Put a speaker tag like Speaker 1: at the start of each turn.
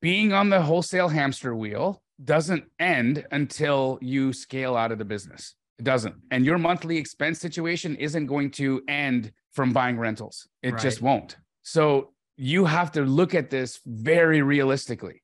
Speaker 1: being on the wholesale hamster wheel doesn't end until you scale out of the business. It doesn't. And your monthly expense situation isn't going to end from buying rentals. It
Speaker 2: Right.
Speaker 1: just won't. So you have to look at this very realistically.